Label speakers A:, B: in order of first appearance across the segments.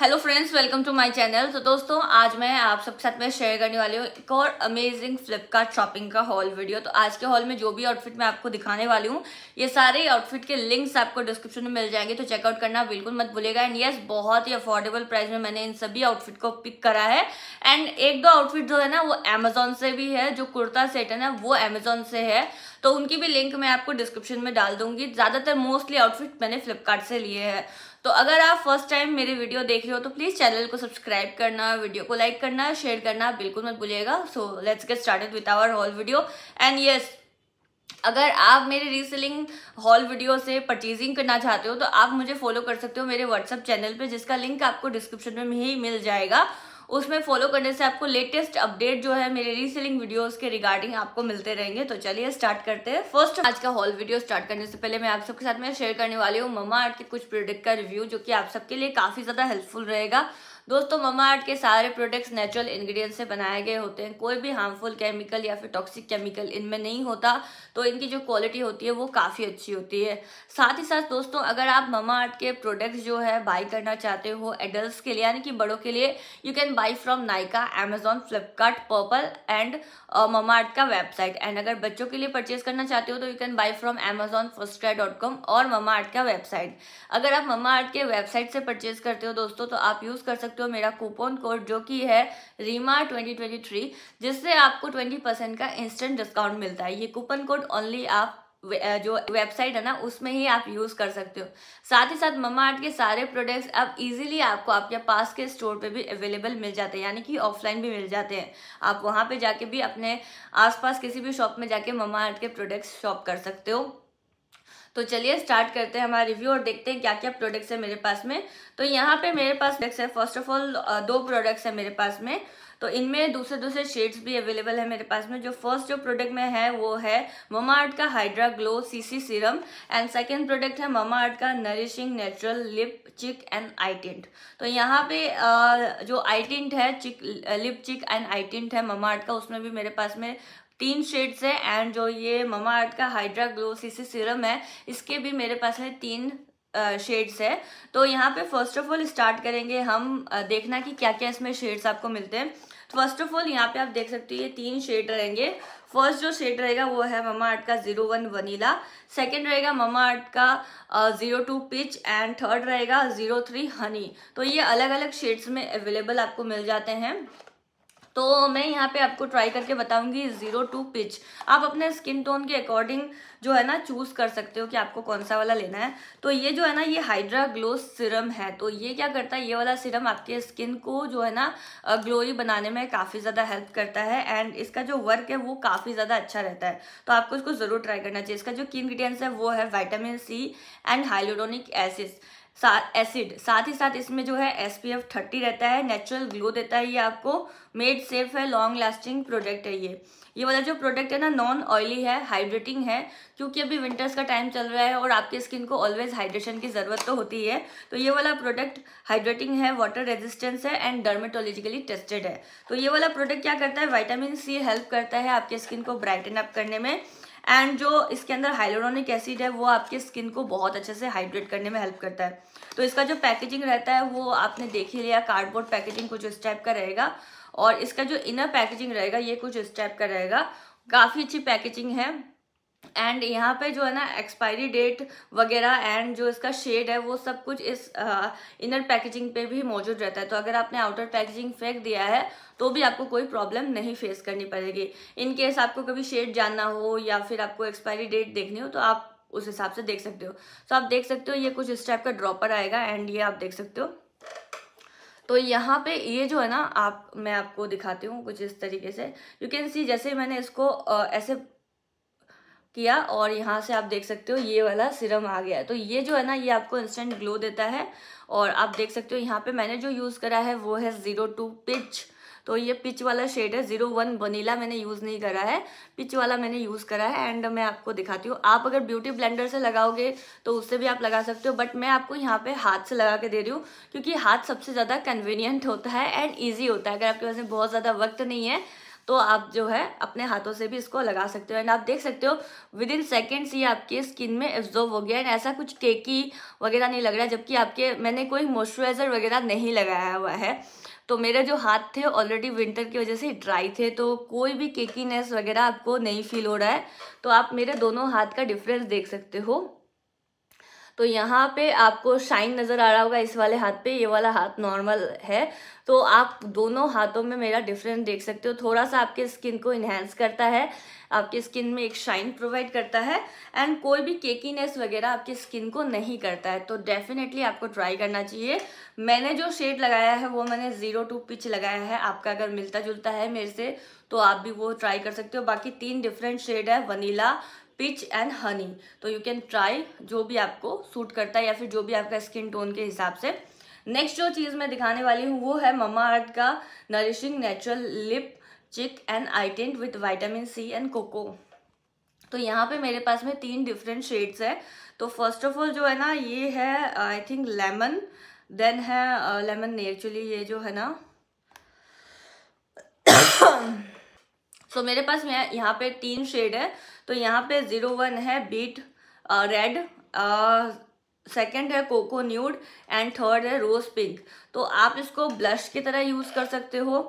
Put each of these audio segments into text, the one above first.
A: Hello friends welcome to my channel तो दोस्तों, आज मैं आप सबके साथ में शेयर करने वाली हूँ एक और अमेजिंग फ्लिपकार्ट शॉपिंग का हॉल वीडियो तो आज के हॉल में जो भी आउटफिट मैं आपको दिखाने वाली हूँ, ये सारे आउटफिट के लिंक्स आपको डिस्क्रिप्शन में मिल जाएँगे तो चेकआउट करना बिल्कुल मत भूलेगा एंड यस बहुत ही अफोर्डेबल प्राइस में मैंने इन सभी आउटफिट को पिक करा है। एंड एक दो आउटफिट जो है ना, वो अमेजोन से भी है, जो कुर्ता सेट है ना, वो अमेजोन से है। तो उनकी भी लिंक मैं आपको डिस्क्रिप्शन में डाल दूँगी। ज़्यादातर मोस्टली आउटफिट मैंने फ्लिपकार्ट से लिए हैं। तो अगर आप फ़र्स्ट टाइम मेरे वीडियो देख रहे हो तो प्लीज़ चैनल को सब्सक्राइब करना वीडियो को लाइक करना शेयर करना, बिल्कुल मत भूलिएगा। So let's get started with our haul video and yes अगर आप मेरे रीसेलिंग हॉल वीडियो से परचेजिंग करना चाहते हो तो आप मुझे फॉलो कर सकते हो मेरे व्हाट्सअप चैनल पे, जिसका लिंक आपको डिस्क्रिप्शन में ही मिल जाएगा। उसमें फॉलो करने से आपको लेटेस्ट अपडेट जो है, मेरे रीसेलिंग वीडियोस के रिगार्डिंग आपको मिलते रहेंगे। तो चलिए स्टार्ट करते हैं। फ़र्स्ट आज का हॉल वीडियो स्टार्ट करने से पहले मैं आप सबके साथ में शेयर करने वाली हूँ ममा आर्ट के कुछ प्रोडक्ट का रिव्यू जो कि आप सबके लिए काफ़ी ज़्यादा हेल्पफुल रहेगा। दोस्तों ममा आर्ट के सारे प्रोडक्ट्स नेचुरल इंग्रेडिएंट्स से बनाए गए होते हैं। कोई भी हार्मफुल केमिकल या फिर टॉक्सिक केमिकल इनमें नहीं होता तो इनकी जो क्वालिटी होती है, वो काफ़ी अच्छी होती है। साथ ही साथ, दोस्तों, अगर आप ममा आर्ट के प्रोडक्ट्स जो है बाई करना चाहते हो एडल्ट के लिए, यानी कि बड़ों के लिए you can buy from Nykaa Amazon Flipkart Purplle and Mamaearth का वेबसाइट एंड अगर बच्चों के लिए परचेज करना चाहते हो तो you can buy from Amazon first dot com और ममा आर्ट का वेबसाइट अगर आप ममा आर्ट के वेबसाइट से परचेज करते हो, दोस्तों तो आप यूज़ कर सकते मेरा कूपन कोड जो कि है रीमा ट्वेंटी ट्वेंटी थ्री, जिससे आपको ट्वेंटी परसेंट का इंस्टेंट डिस्काउंट मिलता है। ये कूपन कोड ओनली आप जो वेबसाइट है ना, उसमें ही आप यूज़ कर सकते हो। साथ ही साथ ममा आर्ट के सारे प्रोडक्ट्स अब इजीली आपको आपके पास के स्टोर पे भी अवेलेबल मिल जाते हैं, यानी कि ऑफलाइन भी मिल जाते हैं। आप वहाँ पे जाके भी अपने आसपास किसी भी शॉप में जाके ममा आर्ट के प्रोडक्ट्स शॉप कर सकते हो। तो चलिए स्टार्ट करते हैं हमारा रिव्यू और देखते हैं क्या क्या प्रोडक्ट्स है मेरे पास में। तो यहाँ पे मेरे पास प्रोडक्ट्स है। फ़र्स्ट ऑफ़ ऑल दो प्रोडक्ट्स है मेरे पास में। तो इनमें दूसरे दूसरे शेड्स भी अवेलेबल है मेरे पास में। जो फ़र्स्ट जो प्रोडक्ट में है, वो है ममा आर्ट का hydra glow CC serum and second product है ममा आर्ट का nourishing natural lip cheek and eye tint तो यहाँ पे जो आई टिंट है cheek lip cheek and eye tint है ममा आर्ट का, उसमें भी मेरे पास में तीन शेड्स है एंड जो ये ममा आर्ट का हाइड्रा ग्लो सीसी सीरम है, इसके भी मेरे पास है तीन शेड्स है। तो यहाँ पे फ़र्स्ट ऑफ़ ऑल स्टार्ट करेंगे हम देखना कि क्या क्या इसमें शेड्स आपको मिलते हैं। फ़र्स्ट ऑफ़ ऑल यहाँ पे आप देख सकते हो ये तीन शेड रहेंगे। फ़र्स्ट जो शेड रहेगा वो है ममा आर्ट का ज़ीरो वन वनीला सेकेंड रहेगा ममा आर्ट का zero two peach and third रहेगा ज़ीरो थ्री हनी तो ये अलग अलग शेड्स में अवेलेबल आपको मिल जाते हैं। तो मैं यहाँ पे आपको ट्राई करके बताऊँगी ज़ीरो टू पिच आप अपने स्किन टोन के अकॉर्डिंग जो है ना चूज़ कर सकते हो कि आपको कौन सा वाला लेना है। तो ये जो है ना, ये हाइड्रा ग्लो सिरम है। तो ये क्या करता है? ये वाला सिरम आपके स्किन को जो है ना ग्लोई बनाने में काफ़ी ज़्यादा हेल्प करता है एंड इसका जो वर्क है, वो काफ़ी ज़्यादा अच्छा रहता है। तो आपको इसको ज़रूर ट्राई करना चाहिए। इसका जो की इंग्रीडियंट्स है, वो है vitamin C and hyaluronic acid acid साथ ही साथ इसमें जो है एस पी एफ़ थर्टी रहता है नेचुरल ग्लो देता है ये आपको मेड सेफ़ है लॉन्ग लास्टिंग प्रोडक्ट है ये. ये वाला जो प्रोडक्ट है ना नॉन ऑयली है हाइड्रेटिंग है, क्योंकि अभी विंटर्स का टाइम चल रहा है और आपके स्किन को ऑलवेज हाइड्रेशन की ज़रूरत तो होती है तो ये वाला प्रोडक्ट हाइड्रेटिंग है वाटर रेजिस्टेंस है एंड डर्मेटोलॉजिकली टेस्टेड है. तो ये वाला प्रोडक्ट क्या करता है? वाइटामिन सी हेल्प करता है आपके स्किन को ब्राइटन अप करने में एंड जो इसके अंदर हाइलोरोनिक एसिड है, वो आपके स्किन को बहुत अच्छे से हाइड्रेट करने में हेल्प करता है। तो इसका जो पैकेजिंग रहता है, वो आपने देख ही लिया कार्डबोर्ड पैकेजिंग कुछ इस टाइप का रहेगा। और इसका जो इनर पैकेजिंग रहेगा, ये कुछ इस टाइप का रहेगा। काफ़ी अच्छी पैकेजिंग है। एंड यहाँ पे जो है ना एक्सपायरी डेट वगैरह एंड जो इसका शेड है, वो सब कुछ इस इनर पैकेजिंग पे भी मौजूद रहता है। तो अगर आपने आउटर पैकेजिंग फेंक दिया है तो भी आपको कोई प्रॉब्लम नहीं फेस करनी पड़ेगी। इन केस आपको कभी शेड जानना हो या फिर आपको एक्सपायरी डेट देखनी हो तो आप उस हिसाब से देख सकते हो। तो आप देख सकते हो ये कुछ इस टाइप का ड्रॉपर आएगा एंड ये आप देख सकते हो। तो यहाँ पे ये जो है ना, आप, मैं आपको दिखाती हूँ कुछ इस तरीके से। यू कैन सी जैसे मैंने इसको ऐसे किया और यहाँ से आप देख सकते हो ये वाला सिरम आ गया तो ये जो है ना, ये आपको इंस्टेंट ग्लो देता है और आप देख सकते हो यहाँ पे मैंने जो यूज़ करा है वो है ज़ीरो टू पिच तो ये पिच वाला शेड है ज़ीरो वन वनीला मैंने यूज़ नहीं करा है। पिच वाला मैंने यूज़ करा है एंड मैं आपको दिखाती हूँ। आप अगर ब्यूटी ब्लेंडर से लगाओगे तो उससे भी आप लगा सकते हो बट मैं आपको यहाँ पे हाथ से लगा के दे रही हूँ क्योंकि हाथ सबसे ज़्यादा कन्वीनियंट होता है एंड ईजी होता है। अगर आपके पास में बहुत ज़्यादा वक्त नहीं है तो आप जो है अपने हाथों से भी इसको लगा सकते हो। एंड आप देख सकते हो विद इन सेकेंड्स ये आपके स्किन में एब्जॉर्व हो गया। एंड ऐसा कुछ केकी वगैरह नहीं लग रहा है जबकि आपके, मैंने कोई मॉइस्चराइजर वगैरह नहीं लगाया हुआ है। तो मेरे जो हाथ थे ऑलरेडी विंटर की वजह से ड्राई थे तो कोई भी केकीनेस वगैरह आपको नहीं फील हो रहा है। तो आप मेरे दोनों हाथ का डिफरेंस देख सकते हो। तो यहाँ पे आपको शाइन नज़र आ रहा होगा इस वाले हाथ पे, ये वाला हाथ नॉर्मल है। तो आप दोनों हाथों में मेरा डिफरेंस देख सकते हो। थोड़ा सा आपके स्किन को इन्हेंस करता है, आपकी स्किन में एक शाइन प्रोवाइड करता है एंड कोई भी केकीनेस वगैरह आपकी स्किन को नहीं करता है। तो डेफिनेटली आपको ट्राई करना चाहिए। मैंने जो शेड लगाया है, वो मैंने ज़ीरो टू पिच लगाया है। आपका अगर मिलता जुलता है मेरे से तो आप भी वो ट्राई कर सकते हो। बाकी तीन डिफरेंट शेड है वनीला पिच एंड हनी। तो यू कैन ट्राई जो भी आपको सूट करता है या फिर जो भी आपका स्किन टोन के हिसाब से। नेक्स्ट जो चीज़ मैं दिखाने वाली हूँ वो है ममा अर्थ का nourishing natural lip cheek and eye tint with vitamin C and cocoa तो यहाँ पे मेरे पास में तीन डिफरेंट शेड्स है। तो फ़र्स्ट ऑफ़ ऑल जो है ना ये है आई थिंक लेमन देन है लेमन uh, एक्चुअली ये जो है ना। सो so, मेरे पास में यहाँ पे तीन शेड है। तो यहाँ पे ज़ीरो वन है बीट रेड सेकेंड है कोको न्यूड एंड थर्ड है रोज पिंक तो आप इसको ब्लश की तरह यूज़ कर सकते हो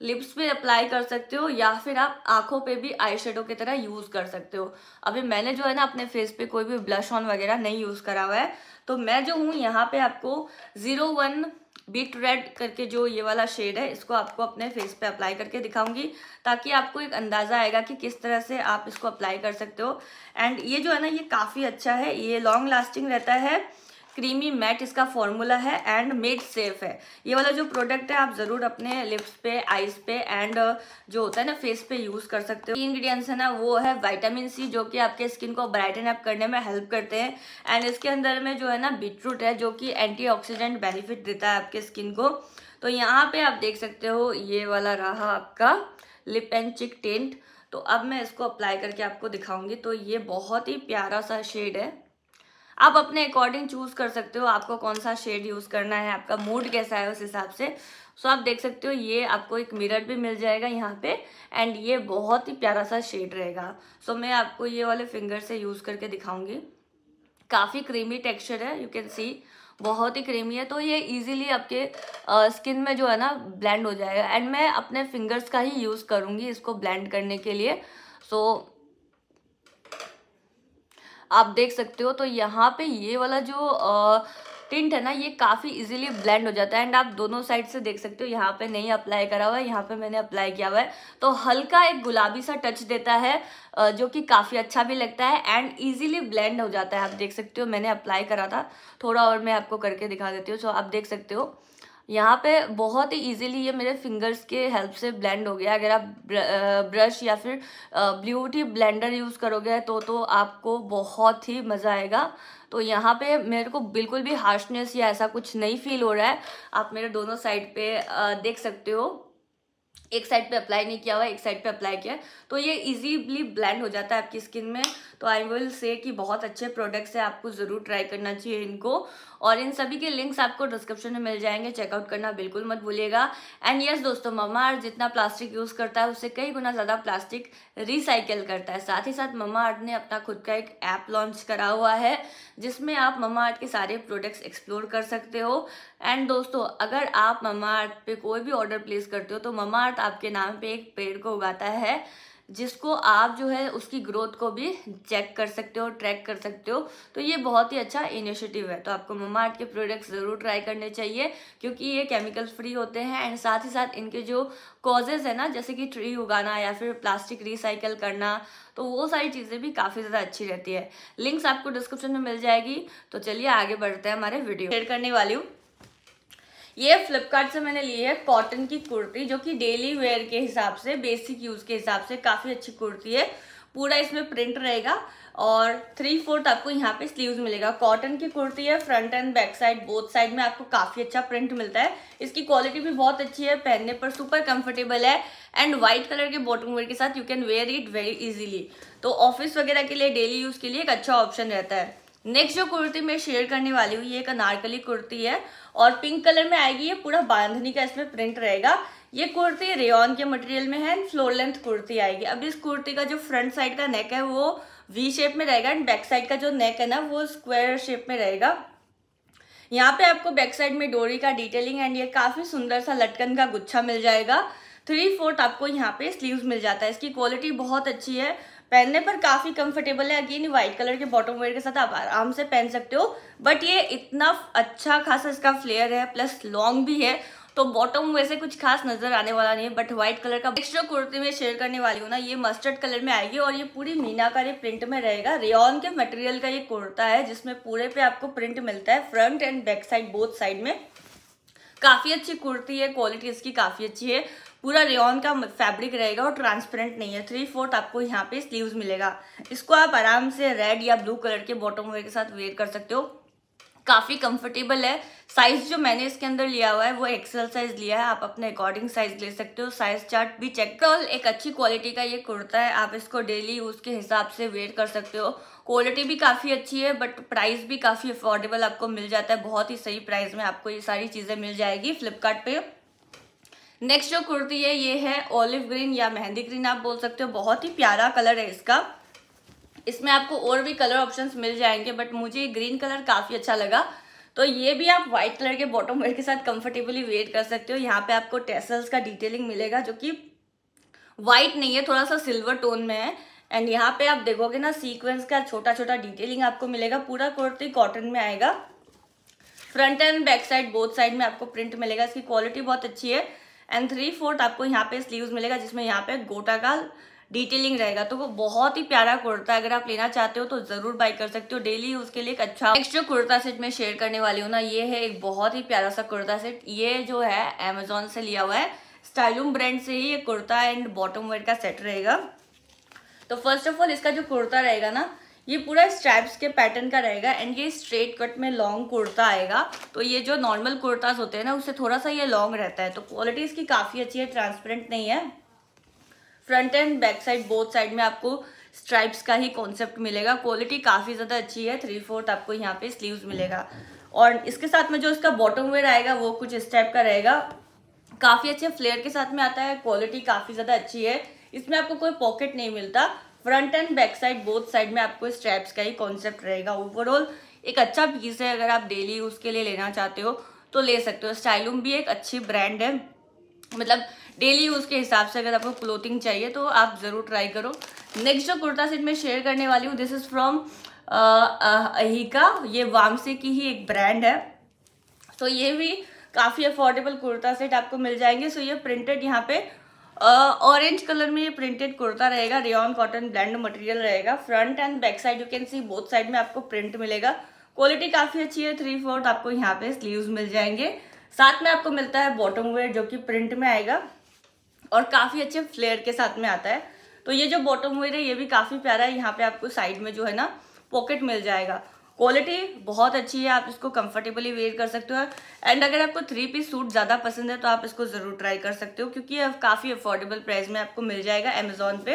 A: लिप्स पे अप्लाई कर सकते हो, या फिर आप आँखों पे भी आई शेडो की तरह यूज़ कर सकते हो। अभी मैंने जो है ना अपने फेस पे कोई भी ब्लश ऑन वगैरह नहीं यूज़ करा हुआ है। तो मैं जो हूँ, यहाँ पे आपको ज़ीरो वन बीट रेड करके जो ये वाला शेड है, इसको आपको अपने फेस पे अप्लाई करके दिखाऊँगी, ताकि आपको एक अंदाज़ा आएगा कि किस तरह से आप इसको अप्लाई कर सकते हो। एंड ये जो है ना, ये काफ़ी अच्छा है, ये लॉन्ग लास्टिंग रहता है। क्रीमी मैट इसका फॉर्मूला है एंड मेड सेफ़ है। ये वाला जो प्रोडक्ट है, आप ज़रूर अपने लिप्स पे आईज पे एंड जो होता है ना फेस पे यूज़ कर सकते हो। इंग्रेडिएंट्स है ना, वो है विटामिन सी जो कि आपके स्किन को ब्राइटन अप करने में हेल्प करते हैं। एंड इसके अंदर में जो है ना बीटरूट है, जो कि एंटीऑक्सीडेंट बेनिफिट देता है आपके स्किन को। तो यहाँ पे आप देख सकते हो, ये वाला रहा आपका लिप एंड चिक टेंट तो अब मैं इसको अप्लाई करके आपको दिखाऊँगी। तो ये बहुत ही प्यारा सा शेड है। आप अपने अकॉर्डिंग चूज़ कर सकते हो आपको कौन सा शेड यूज़ करना है आपका मूड कैसा है उस हिसाब से। सो आप देख सकते हो ये आपको एक मिरर भी मिल जाएगा यहाँ पे एंड ये बहुत ही प्यारा सा शेड रहेगा। सो मैं आपको ये वाले फिंगर से यूज़ करके दिखाऊँगी। काफ़ी क्रीमी टेक्सचर है यू कैन सी बहुत ही क्रीमी है तो ये इजीली आपके स्किन में जो है ना ब्लेंड हो जाएगा। एंड मैं अपने फिंगर्स का ही यूज़ करूँगी इसको ब्लेंड करने के लिए। सो so, आप देख सकते हो तो यहाँ पे ये वाला जो टिंट है ना, ये काफ़ी इजीली ब्लेंड हो जाता है। एंड आप दोनों साइड से देख सकते हो, यहाँ पे नहीं अप्लाई करा हुआ है, यहाँ पे मैंने अप्लाई किया हुआ है। तो हल्का एक गुलाबी सा टच देता है जो कि काफ़ी अच्छा भी लगता है एंड इजीली ब्लेंड हो जाता है। आप देख सकते हो, मैंने अप्लाई करा था। थोड़ा और मैं आपको करके दिखा देती हूँ। सो आप देख सकते हो यहाँ पे बहुत ही इजीली ये मेरे फिंगर्स के हेल्प से ब्लेंड हो गया। अगर आप ब्रश या फिर ब्यूटी ब्लेंडर यूज़ करोगे तो तो आपको बहुत ही मज़ा आएगा। तो यहाँ पे मेरे को बिल्कुल भी हार्शनेस या ऐसा कुछ नहीं फील हो रहा है। आप मेरे दोनों साइड पे देख सकते हो। एक साइड पे अप्लाई नहीं किया हुआ, एक साइड पे अप्लाई किया तो ये इजीली ब्लेंड हो जाता है आपकी स्किन में। तो आई विल से कि बहुत अच्छे प्रोडक्ट्स हैं। आपको ज़रूर ट्राई करना चाहिए इनको। और इन सभी के लिंक्स आपको डिस्क्रिप्शन में मिल जाएँगे। चेकआउट करना बिल्कुल मत भूलिएगा। एंड यस दोस्तों ममा अर्थ जितना प्लास्टिक यूज़ करता है उससे कई गुना ज़्यादा प्लास्टिक रिसाइकिल करता है। साथ ही साथ ममा अर्थ ने अपना खुद का एक ऐप लॉन्च करा हुआ है, जिसमें आप ममा अर्थ के सारे प्रोडक्ट्स एक्सप्लोर कर सकते हो। एंड दोस्तों, अगर आप ममा अर्थ पे कोई भी ऑर्डर प्लेस करते हो तो ममा अर्थ आपके नाम पे एक पेड़ को उगाता है। जिसको आप जो है उसकी ग्रोथ को भी चेक कर सकते हो ट्रैक कर सकते हो। तो ये बहुत ही अच्छा इनिशिएटिव है। तो आपको ममा के प्रोडक्ट्स ज़रूर ट्राई करने चाहिए, क्योंकि ये केमिकल फ्री होते हैं एंड साथ ही साथ इनके जो कॉजेज़ है ना, जैसे कि ट्री उगाना या फिर प्लास्टिक रिसाइकल करना तो वो सारी चीज़ें भी काफ़ी ज़्यादा अच्छी रहती है। लिंक्स आपको डिस्क्रिप्शन में मिल जाएगी। तो चलिए आगे बढ़ते हैं हमारे वीडियो शेयर करने वाली हूँ। ये फ्लिपकार्ट से मैंने ली है कॉटन की कुर्ती, जो कि डेली वेयर के हिसाब से बेसिक यूज़ के हिसाब से काफ़ी अच्छी कुर्ती है। पूरा इसमें प्रिंट रहेगा और थ्री फोर्थ आपको यहाँ पे स्लीव्स मिलेगा। कॉटन की कुर्ती है front and back side both side में आपको काफ़ी अच्छा प्रिंट मिलता है। इसकी क्वालिटी भी बहुत अच्छी है, पहनने पर सुपर कंफर्टेबल है एंड व्हाइट कलर के बॉटम वेयर के साथ you can wear it very easily तो ऑफ़िस वगैरह के लिए डेली यूज़ के लिए एक अच्छा ऑप्शन रहता है। नेक्स्ट जो कुर्ती मैं शेयर करने वाली हूँ, ये एक अनारकली कुर्ती है और पिंक कलर में आएगी ये पूरा बांधनी का इसमें प्रिंट रहेगा। ये कुर्ती रेयन के मटेरियल में है फ्लोर लेंथ कुर्ती आएगी। अब इस कुर्ती का जो फ्रंट साइड का नेक है, वो वी शेप में रहेगा एंड बैक साइड का जो नेक है ना, वो स्क्वायर शेप में रहेगा। यहाँ पे आपको बैक साइड में डोरी का डिटेलिंग एंड ये काफ़ी सुंदर सा लटकन का गुच्छा मिल जाएगा। थ्री फोर्थ आपको यहाँ पे स्लीव्स मिल जाता है। इसकी क्वालिटी बहुत अच्छी है। पहनने पर काफ़ी कंफर्टेबल है। अगेन व्हाइट कलर के बॉटम वेयर के साथ आप आराम से पहन सकते हो। बट ये इतना अच्छा खासा इसका फ्लेयर है प्लस लॉन्ग भी है तो बॉटम वैसे कुछ खास नज़र आने वाला नहीं है। बट व्हाइट कलर का नेक्स्ट जो कुर्ती में शेयर करने वाली हूँ ना, ये मस्टर्ड कलर में आएगी और ये पूरी मीनाकारी प्रिंट में रहेगा। रेन के मटेरियल का ये कुर्ता है, जिसमें पूरे पे आपको प्रिंट मिलता है front and back side both side में। काफ़ी अच्छी कुर्ती है क्वालिटी इसकी काफ़ी अच्छी है। पूरा रेन का फैब्रिक रहेगा और ट्रांसपेरेंट नहीं है। थ्री फोर्थ आपको यहाँ पे स्लीव्स मिलेगा। इसको आप आराम से रेड या ब्लू कलर के बॉटम वेयर के साथ वेयर कर सकते हो। काफ़ी कंफर्टेबल है। साइज़ जो मैंने इसके अंदर लिया हुआ है, वो एक्सेल साइज़ लिया है। आप अपने अकॉर्डिंग साइज़ ले सकते हो। साइज़ चार्ट भी चेक कर। एक अच्छी क्वालिटी का ये कुर्ता है। आप इसको डेली यूज़ के हिसाब से वेयर कर सकते हो। क्वालिटी भी काफ़ी अच्छी है बट प्राइस भी काफ़ी अफोर्डेबल आपको मिल जाता है। बहुत ही सही प्राइस में आपको ये सारी चीज़ें मिल जाएगी फ्लिपकार्ट नेक्स्ट जो कुर्ती है, ये है ऑलिव ग्रीन या मेहंदी ग्रीन आप बोल सकते हो। बहुत ही प्यारा कलर है इसका। इसमें आपको और भी कलर ऑप्शंस मिल जाएँगे बट मुझे ग्रीन कलर काफ़ी अच्छा लगा। तो ये भी आप व्हाइट कलर के बॉटम वेयर के साथ कंफर्टेबली वेयर कर सकते हो। यहाँ पे आपको टेसल्स का डिटेलिंग मिलेगा, जो कि व्हाइट नहीं है, थोड़ा सा सिल्वर टोन में है। एंड यहाँ पे आप देखोगे ना सीक्वेंस का छोटा छोटा डिटेलिंग आपको मिलेगा। पूरा कुर्ती कॉटन में आएगा। Front and back side both side में आपको प्रिंट मिलेगा। इसकी क्वालिटी बहुत अच्छी है। एंड थ्री फोर्थ आपको यहाँ पे स्लीव्स मिलेगा जिसमें यहाँ पे गोटा का डिटेलिंग रहेगा। तो वो बहुत ही प्यारा कुर्ता अगर आप लेना चाहते हो तो ज़रूर बाई कर सकते हो। डेली यूज़ के लिए एक अच्छा नेक्स्ट जो कुर्ता सेट मैं शेयर करने वाली हूँ ना, ये है एक बहुत ही प्यारा सा कुर्ता सेट ये जो है अमेजोन से लिया हुआ है। स्टाइलूम ब्रांड से ही ये कुर्ता एंड बॉटम वेयर का सेट रहेगा। तो फ़र्स्ट ऑफ़ ऑल इसका जो कुर्ता रहेगा ना ये पूरा स्ट्रैप्स के पैटर्न का रहेगा एंड ये स्ट्रेट कट में लॉन्ग कुर्ता आएगा। तो ये जो नॉर्मल कुर्ताज होते हैं ना, उससे थोड़ा सा ये लॉन्ग रहता है। तो क्वालिटी इसकी काफ़ी अच्छी है ट्रांसपेरेंट नहीं है। Front and back side both side में आपको स्ट्राइप्स का ही कॉन्सेप्ट मिलेगा। क्वालिटी काफ़ी ज़्यादा अच्छी है थ्री फोर्थ आपको यहाँ पे स्लीव्स मिलेगा। और इसके साथ में जो इसका बॉटम वेयर आएगा, वो कुछ इस टाइप का रहेगा। काफ़ी अच्छे फ्लेयर के साथ में आता है क्वालिटी काफ़ी ज़्यादा अच्छी है। इसमें आपको कोई पॉकेट नहीं मिलता। Front and back side both side में आपको स्ट्रैप्स का ही कॉन्सेप्ट रहेगा। ओवरऑल एक अच्छा पीस है अगर आप डेली यूज़ के लिए लेना चाहते हो तो ले सकते हो। स्टाइलूम भी एक अच्छी ब्रांड है। मतलब डेली यूज़ के हिसाब से अगर आपको क्लोथिंग चाहिए तो आप ज़रूर ट्राई करो। नेक्स्ट जो कुर्ता सेट मैं शेयर करने वाली हूँ दिस इज़ फ्रॉम अहिका। ये वामसे की ही एक ब्रांड है। तो ये भी काफ़ी अफोर्डेबल कुर्ता सेट आपको मिल जाएँगे। सो ये प्रिंटेड यहाँ पे ऑरेंज कलर में ये प्रिंटेड कुर्ता रहेगा रेयन कॉटन ब्लैंड मटेरियल रहेगा। Front and back side you can see both side में आपको प्रिंट मिलेगा। क्वालिटी काफ़ी अच्छी है थ्री फोर्थ आपको यहाँ पे स्लीव्स मिल जाएँगे। साथ में आपको मिलता है बॉटम वेयर जो कि प्रिंट में आएगा और काफ़ी अच्छे फ्लेयर के साथ में आता है। तो ये जो बॉटम वेयर है, ये भी काफ़ी प्यारा है। यहाँ पे आपको साइड में जो है ना पॉकेट मिल जाएगा। क्वालिटी बहुत अच्छी है, आप इसको कंफर्टेबली वेयर कर सकते हो। एंड अगर आपको थ्री पीस सूट ज़्यादा पसंद है तो आप इसको ज़रूर ट्राई कर सकते हो, क्योंकि ये काफ़ी अफोर्डेबल प्राइस में आपको मिल जाएगा अमेजोन पे।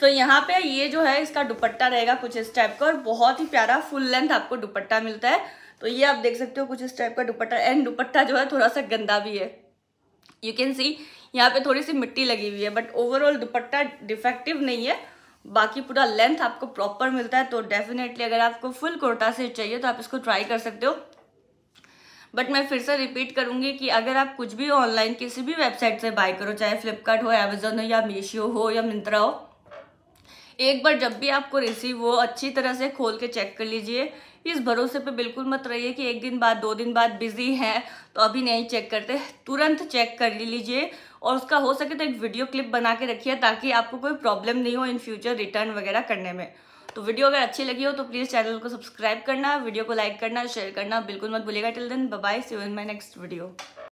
A: तो यहाँ पे ये जो है, इसका दुपट्टा रहेगा कुछ इस टाइप का, और बहुत ही प्यारा फुल लेंथ आपको दुपट्टा मिलता है। तो ये आप देख सकते हो कुछ इस टाइप का दुपट्टा एंड दुपट्टा जो है थोड़ा सा गंदा भी है। यू कैन सी यहाँ पे थोड़ी सी मिट्टी लगी हुई है बट ओवरऑल दुपट्टा डिफेक्टिव नहीं है। बाकी पूरा लेंथ आपको प्रॉपर मिलता है तो डेफिनेटली अगर आपको फुल कुर्ता से चाहिए तो आप इसको ट्राई कर सकते हो। बट मैं फिर से रिपीट करूँगी कि अगर आप कुछ भी ऑनलाइन किसी भी वेबसाइट से बाय करो, चाहे फ्लिपकार्ट हो अमेजोन हो, या मीशो हो, या मिंत्रा हो एक बार जब भी आपको रिसीव हो, अच्छी तरह से खोल के चेक कर लीजिए। इस भरोसे पे बिल्कुल मत रहिए कि एक दिन बाद, दो दिन बाद बिज़ी है तो अभी नहीं चेक करते। तुरंत चेक कर लीजिए और उसका हो सके तो एक वीडियो क्लिप बना के रखिए ताकि आपको कोई प्रॉब्लम नहीं हो इन फ्यूचर रिटर्न वगैरह करने में। तो वीडियो अगर अच्छी लगी हो तो प्लीज़ चैनल को सब्सक्राइब करना वीडियो को लाइक करना शेयर करना, बिल्कुल मत भूलिएगा। Till then bye see in my next video